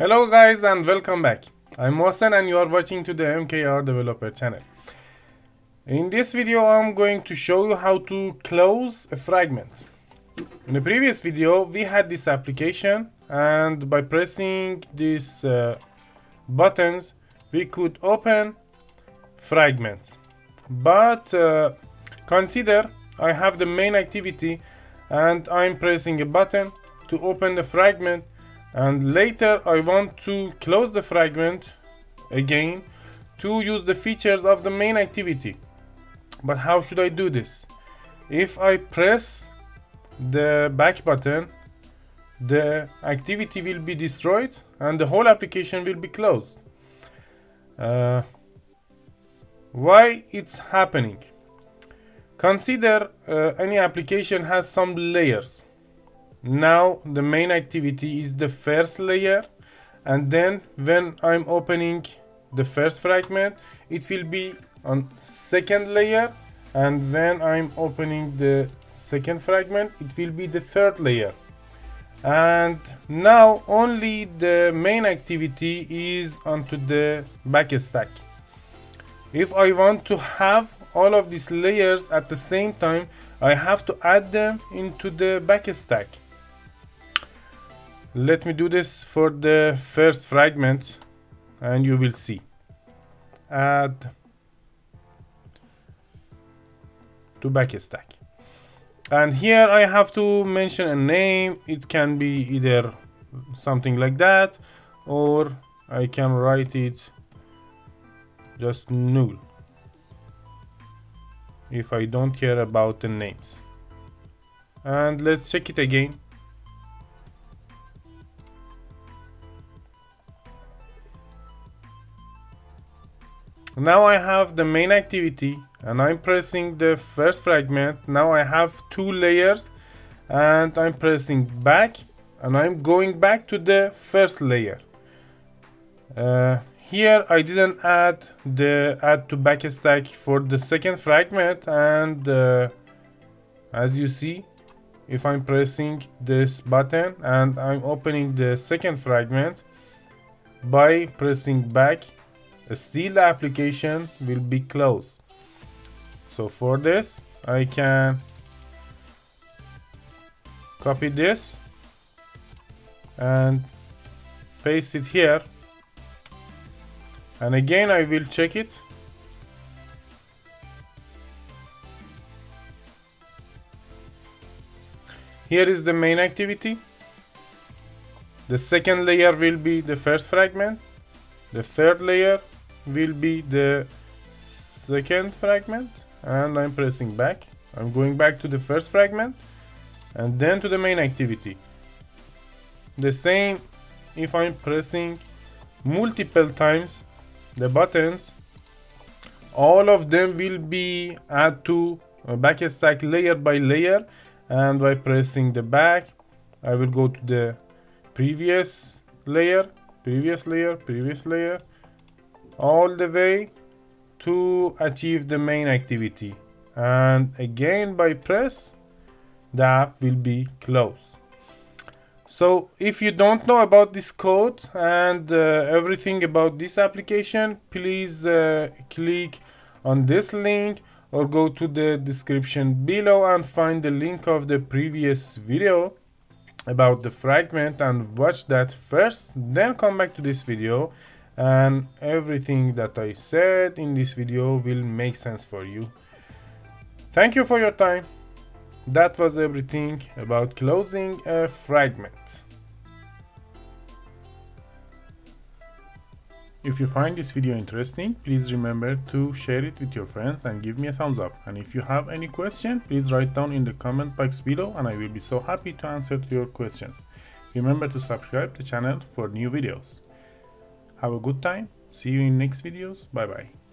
Hello guys and welcome back. I'm Mohsen and you are watching to the MKR developer channel. In this video I'm going to show you how to close a fragment. In the previous video we had this application and by pressing these uh, buttons we could open fragments. But uh, consider I have the main activity and I'm pressing a button to open the fragment and later I want to close the fragment again to use the features of the main activity. But how should I do this? If I press the back button the activity will be destroyed and the whole application will be closed. Uh, why it's happening? Consider uh, any application has some layers now the main activity is the first layer and then when I'm opening the first fragment it will be on second layer and when I'm opening the second fragment it will be the third layer. And now only the main activity is onto the back stack. If I want to have all of these layers at the same time I have to add them into the back stack let me do this for the first fragment and you will see. Add to backstack and here I have to mention a name. It can be either something like that or I can write it just null if I don't care about the names. And let's check it again Now I have the main activity and I'm pressing the first fragment. Now I have two layers and I'm pressing back and I'm going back to the first layer. Uh, here I didn't add the add to backstack for the second fragment and uh, as you see if I'm pressing this button and I'm opening the second fragment by pressing back still the application will be closed. So for this I can copy this and paste it here. And again I will check it. Here is the main activity. The second layer will be the first fragment. The third layer will be the second fragment and I'm pressing back. I'm going back to the first fragment and then to the main activity. The same if I'm pressing multiple times the buttons all of them will be add to a backstack layer by layer and by pressing the back I will go to the previous layer previous layer previous layer all the way to achieve the main activity. And again by press the app will be closed. So if you don't know about this code and uh, everything about this application please uh, click on this link or go to the description below and find the link of the previous video about the fragment and watch that first then come back to this video and everything that I said in this video will make sense for you. Thank you for your time. That was everything about closing a fragment. If you find this video interesting, please remember to share it with your friends and give me a thumbs up. And if you have any question, please write down in the comment box below and I will be so happy to answer to your questions. Remember to subscribe the channel for new videos. Have a good time. See you in next videos. Bye bye.